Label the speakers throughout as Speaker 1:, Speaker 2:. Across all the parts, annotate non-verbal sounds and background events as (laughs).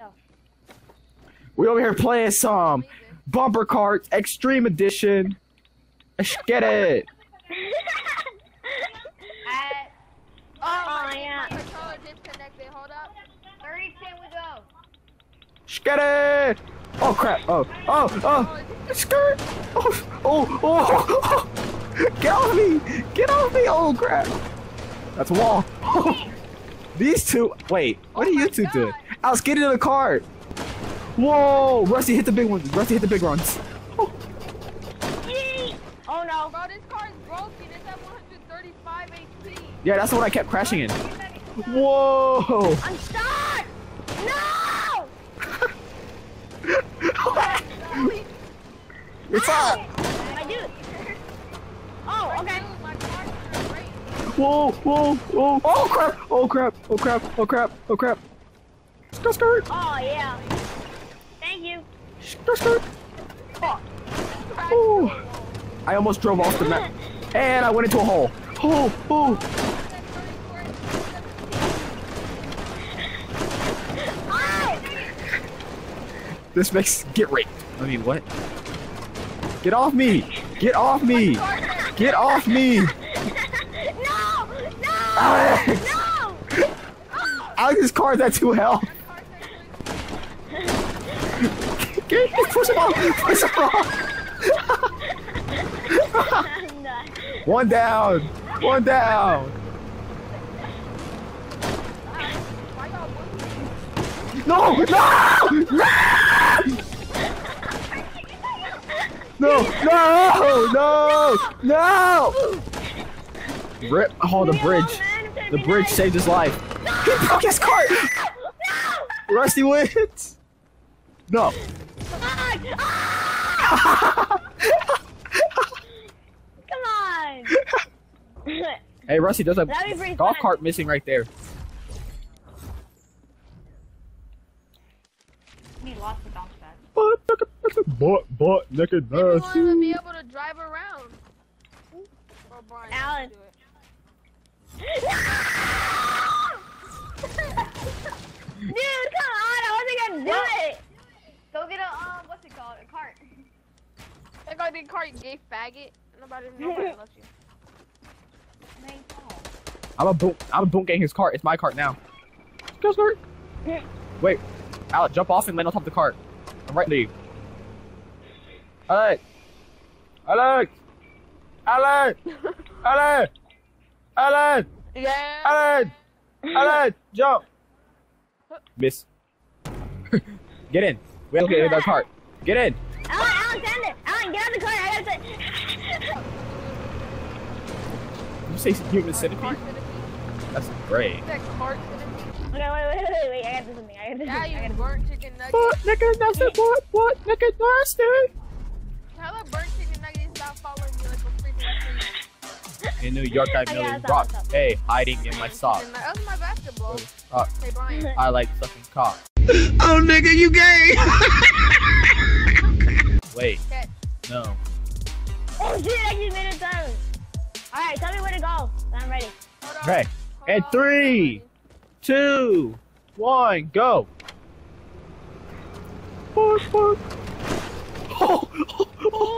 Speaker 1: Oh.
Speaker 2: We over here playing some bumper carts, extreme edition. Let's get it. (laughs)
Speaker 3: At,
Speaker 1: Oh,
Speaker 3: my
Speaker 1: yeah.
Speaker 3: My controller disconnected. Hold up.
Speaker 1: 30 10 we go.
Speaker 2: Let's get it. Oh crap. Oh, oh, oh. Skirt. Oh, oh, oh, oh. Get off me. Get off me. Oh crap. That's a wall. (laughs) These two. Wait. What
Speaker 3: Oh
Speaker 2: are you two
Speaker 3: God.
Speaker 2: doing? Alex, get into the cart. Whoa. Rusty hit the big ones. Rusty hit the big runs. Oh,
Speaker 1: Oh no.
Speaker 3: Bro, this car is broken. It's at 135 HP.
Speaker 2: yeah, that's the one I kept crashing in. Whoa. (laughs)
Speaker 1: I'm stuck! No!
Speaker 2: It's up.
Speaker 1: I do. (laughs) Oh, okay.
Speaker 3: Dude, my car's gonna break.
Speaker 2: Whoa, whoa, whoa. Oh crap. Oh crap. Oh crap. Oh crap. Oh crap. Skirt, skirt.
Speaker 1: Oh, yeah. Thank you.
Speaker 2: Skirt, skirt. Ooh. I almost drove off the map. And I went into a hole. Oh, oh.
Speaker 1: Oh!
Speaker 2: This makes get raped. I mean, what? Get off me! Get off me! Get off me! (laughs)
Speaker 1: No! No!
Speaker 2: Alex!
Speaker 1: No! (laughs)
Speaker 2: Alex's car's at two health. Push him off! Push him off! One down! One down! No! No! No! No! No! No! Rip! Oh, the bridge. The bridge saved his life. He broke his cart! Rusty wins! No.
Speaker 1: Come on! (laughs)
Speaker 2: Hey, Rusty, there's a
Speaker 1: That'd
Speaker 2: golf
Speaker 1: fun.
Speaker 2: cart missing right there.
Speaker 1: Need lots of bounce pads.
Speaker 2: Butt, naked, naked, butt, butt, naked,
Speaker 3: Maybe we'll
Speaker 2: nasty.
Speaker 3: be able to drive around. Or Brian,
Speaker 1: Alan. (laughs) Dude, come on! I wasn't gonna do it! Go get a, um, what's it called? A cart.
Speaker 3: That guy did cart gay faggot. Nobody, nobody (laughs) loves you.
Speaker 2: I'm a boom. I'm a boom gang his cart. It's my cart now. Go (laughs) skirt. Wait, Alex, jump off and land on top of the cart. I'm right there. Alex. Alex. Alex. (laughs) Alex. Alex.
Speaker 3: Yeah.
Speaker 2: Alex. Alex. Jump. Miss. Get in. We have to get in that cart. Get in.
Speaker 1: Alan, Alexander! Alan, get out of the cart! I gotta
Speaker 2: Did you say human centipede? That's great.
Speaker 3: That cart centipede.
Speaker 1: Okay, wait, wait, wait, wait, I gotta do something. I gotta do
Speaker 3: Yeah,
Speaker 1: something. I
Speaker 3: you
Speaker 1: gotta
Speaker 3: burnt chicken nuggets.
Speaker 2: What? Naked nasty. What? What? Naked nasty.
Speaker 3: How that burnt chicken nuggets not following you like a freaking tree? (laughs)
Speaker 2: In New York, I
Speaker 1: I
Speaker 2: million
Speaker 1: got that,
Speaker 2: rocks.
Speaker 1: what's?
Speaker 2: Hey, hiding in my sock.
Speaker 3: That was my basketball.
Speaker 2: Uh,
Speaker 3: Hey, Brian. (laughs)
Speaker 2: I like sucking cock. (laughs)
Speaker 4: Oh, nigga, you gay.
Speaker 2: Wait,
Speaker 3: Okay.
Speaker 2: No.
Speaker 1: Oh shit, I just made it down. Alright, tell me where to go. I'm ready.
Speaker 3: Hold on.
Speaker 2: Okay, and three, two, one, go. Bark, (laughs) bark. Oh, oh, oh,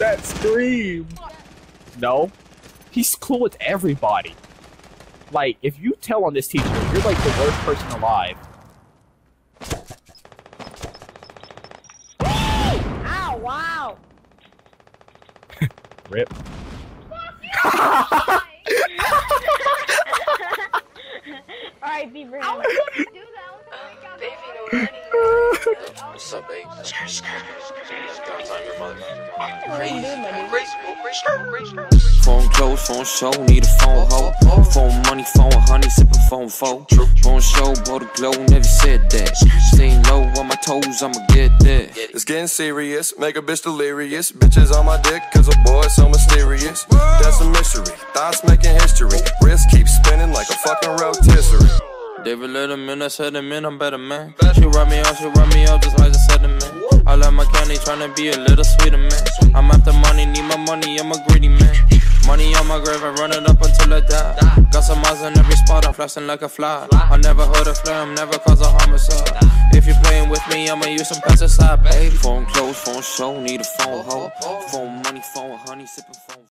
Speaker 2: That scream! No. He's cool with everybody. Like, if you tell on this teacher, you're like the worst person alive.
Speaker 1: Ow, wow. (laughs)
Speaker 2: Rip. (laughs)
Speaker 1: Alright, be brave.
Speaker 3: was gonna do that. I was gonna make out (laughs)
Speaker 5: What's up, babe?
Speaker 6: Phone close, phone show, need a phone hoe. Phone money, phone honey, sipping phone foe. Phone show, bought a glow, never said that. Staying low on my toes, I'ma get that.
Speaker 7: It's getting serious, make a bitch delirious. Bitches on my dick, cause a boy so mysterious. That's a mystery, thoughts making history. Wrist keeps spinning like a fucking rotisserie.
Speaker 6: David Letterman, I said him in, I'm better man. She run me out, she run me out, just like the sediment. I like my candy, tryna be a little sweeter man. I'm after money, need my money, I'm a greedy man. Money on my grave, I run it up until I die. Got some eyes in every spot, I'm flashing like a fly. I never heard a flame, never cause a homicide. If you're playing with me, I'ma use some pesticide, babe. Phone close, phone show, need a phone hoe. Phone money, phone honey, sipping phone.